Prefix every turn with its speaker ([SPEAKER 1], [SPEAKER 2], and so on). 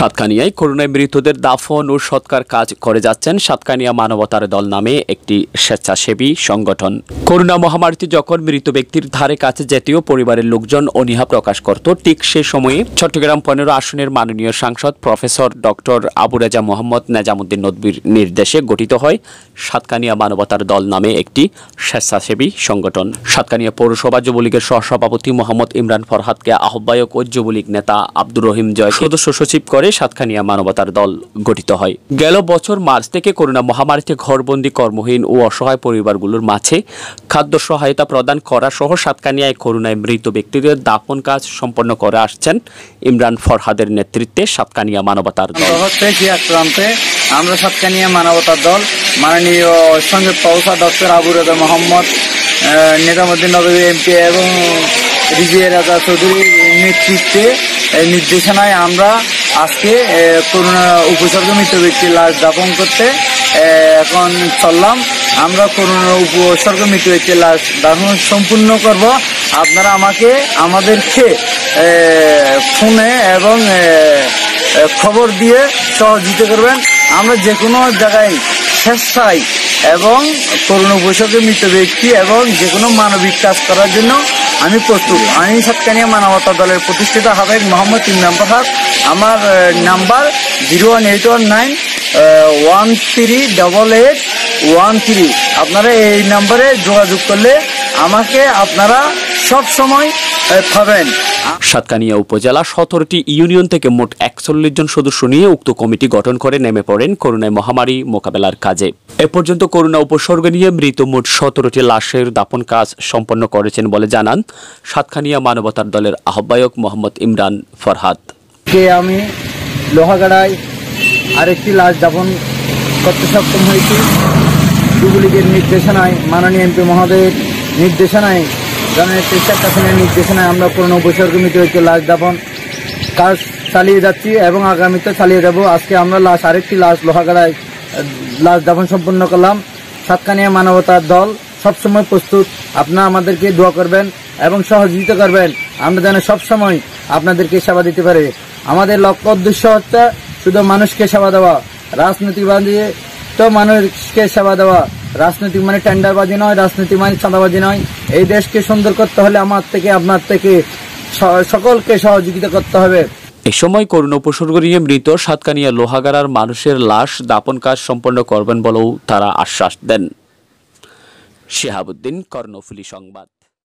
[SPEAKER 1] সাতকানিয়ায় করোনায় মৃতদের দাফন ও সৎকার কাজ করে যাচ্ছেন সাতকানিয়া মানবতার দল নামে একটি স্বেচ্ছাসেবী সংগঠন। করোনা মহামারীতে যখন মৃত ব্যক্তির ধারে কাছে যেতেও পরিবারের লোকজন অনীহা প্রকাশ করত, ঠিক সে সময়ে চট্টগ্রাম পনেরো আসনের মাননীয় সাংসদ প্রফেসর ডক্টর আবু রেজা মোহাম্মদ নেজামুদ্দিন নদবির নির্দেশে গঠিত হয় সাতকানিয়া মানবতার দল নামে একটি স্বেচ্ছাসেবী সংগঠন। সাতকানিয়া পৌরসভা যুবলীগের সহসভাপতি মোহাম্মদ ইমরান ফরহাদকে আহ্বায়ক ও যুবলীগ নেতা আব্দুর রহিম জয় সদস্য সচিব করে সাতখানিয়া মানবতার দল গঠিত হয়। গেল বছর মার্চ থেকে করোনা মহামারীতে ঘরবন্দি কর্মহীন ও অসহায় পরিবারগুলোর মাঝে খাদ্য সহায়তা প্রদান করা সহ সাতকানিয়ায় করোনায় মৃত ব্যক্তিদের দাফন কাজ সম্পন্ন করে আসছেন ইমরান ফরহাদের নেতৃত্বে সাতকানিয়া মানবতার দল।
[SPEAKER 2] আমরা সাতকানিয়া মানবতার দল, মাননীয় সঙ্গে পৌষা ডক্টর আবু রেজা মোহাম্মদ নিজামুদ্দিন নবী এমপি এবং রিজিয়া রাজা চৌধুরীর নেতৃত্বে নির্দেশনায় আমরা আজকে করোনা উপসর্গ মৃত ব্যক্তির লাশ দাপন করতে এখন চললাম। আমরা করোনা উপসর্গ মৃত ব্যক্তির লাশ দাফন সম্পূর্ণ করব। আপনারা আমাকে, আমাদেরকে ফোনে এবং খবর দিয়ে সহযোগিতা করবেন। আমরা যে কোনো জায়গায় স্বেচ্ছায় এবং করোনা উপসর্গে মৃত ব্যক্তি এবং যে কোনো মানবিক কাজ করার জন্য আমি প্রস্তুত। আমি সাতকানিয়া মানবতা দলের প্রতিষ্ঠিত আহ্বায়ক মোহাম্মদ ইমরান প্রসাদ আমার number zero one eight one nine one three double eight one three. আপনারা এই নাম্বারে যোগাযোগ করলে আমাকে আপনারা সব সময় পাবেন।
[SPEAKER 1] সাতকানিয়া উপজেলা সতেরোটি ইউনিয়ন থেকে মোট একচল্লিশ জন সদস্য নিয়ে উক্ত কমিটি গঠন করে নেমে পড়েন করোনায় মহামারী মোকাবেলার কাজে। এ পর্যন্ত করোনা উপসর্গ নিয়ে মৃত মোট সতেরোটি লাশের দাপন কাজ সম্পন্ন করেছেন বলে জানান সাতখানিয়া মানবতার দলের আহ্বায়ক মোহাম্মদ ইমরান ফরহাদ।
[SPEAKER 2] কে আমি লোহাগাড়ায় আরেকটি লাশ যাপন করতে সক্ষম হয়েছি। যুবলীগের নির্দেশনায়, মাননীয় এমপি মহোদয়ের নির্দেশনায়, জননেত্রী শেখ হাসিনার নির্দেশনায় আমরা পুরনো উপসর্গ মৃত হয়েছে লাশ যাপন কাজ চালিয়ে যাচ্ছি এবং আগামীতে চালিয়ে যাব। আজকে আমরা লাশ, আরেকটি লাশ লোহাগাড়ায় লাশ যাপন সম্পন্ন করলাম। সাতকানিয়া মানবতার দল সবসময় প্রস্তুত। আপনারা আমাদেরকে দোয়া করবেন এবং সহযোগিতা করবেন। আমরা যেন সবসময় আপনাদেরকে সেবা দিতে পারি। আমাদের লক্ষ্য উদ্দেশ্য হচ্ছে শুধু মানুষকে সেবা দেওয়া। রাজনৈতিক রাজনীতিবাদী তো মানুষকে সেবা দেওয়া। রাজনৈতিক মানে টেন্ডারবাজি নয় রাজনীতি মানে চাঁদাবাজি নয়। এই দেশকে সুন্দর করতে হলে আমার থেকে, আপনার থেকে সকলকে সহযোগিতা করতে হবে।
[SPEAKER 1] এ সময় করোনা উপসর্গ নিয়ে মৃত সাতকানিয়া লোহাগাড়ার মানুষের লাশ দাপন কাজ সম্পন্ন করবেন বলেও তারা আশ্বাস দেন। শেহাবুদ্দিন, কর্ণফুলি সংবাদ।